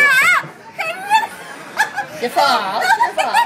别放啊，我。